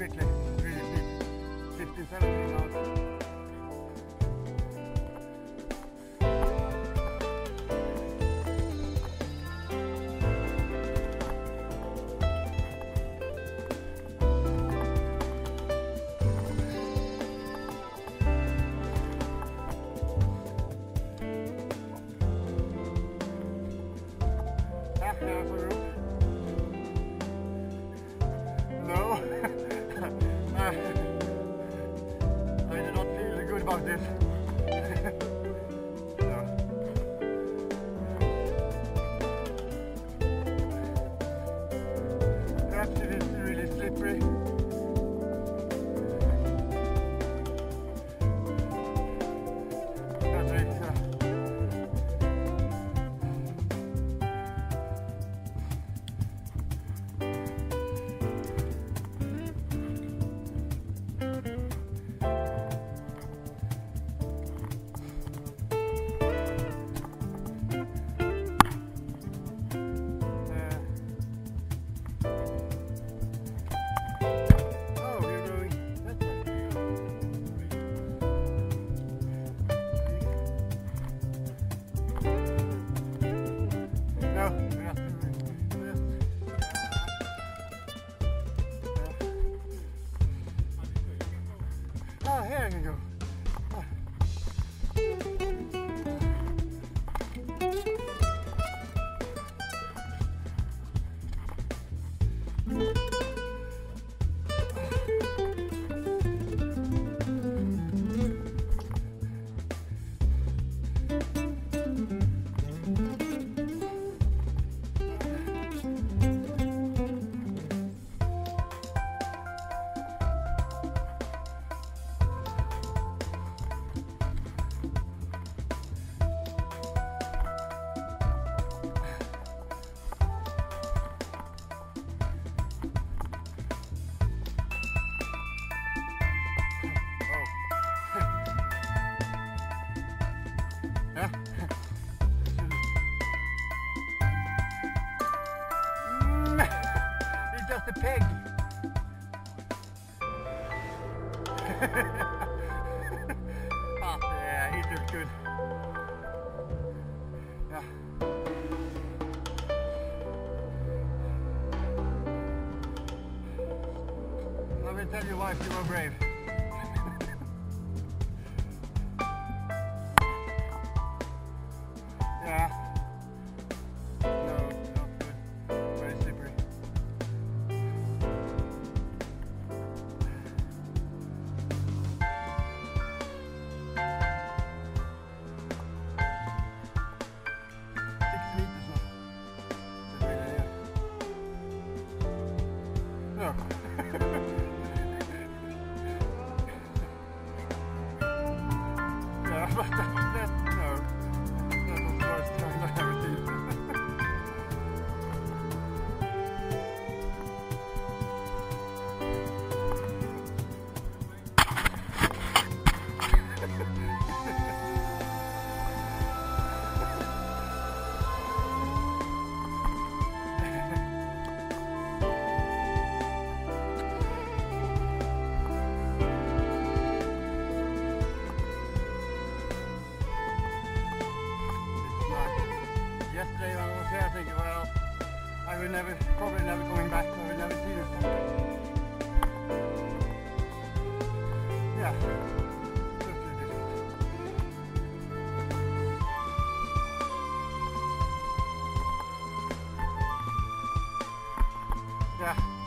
fifty, fifty, fifty-seven years old. about this. No, no. good. Yeah. Let me tell you why you were brave. 不是 never, probably never coming back, I will never see this one. Yeah. Yeah.